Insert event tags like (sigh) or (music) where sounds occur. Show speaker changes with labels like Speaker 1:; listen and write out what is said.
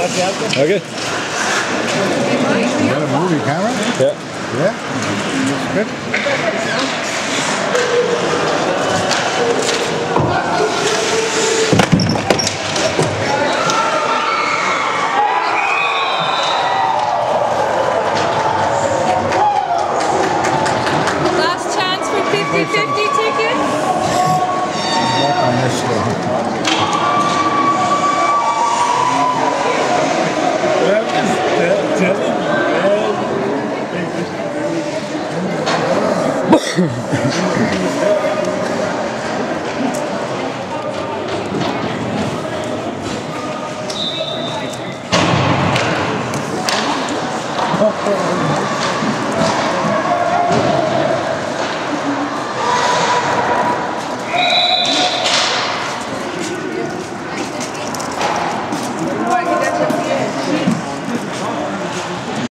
Speaker 1: Okay.
Speaker 2: You got a movie camera?
Speaker 1: Yeah.
Speaker 2: Yeah? Looks good. Last chance for 50-50 tickets? Back on this
Speaker 1: ハハハ (laughs)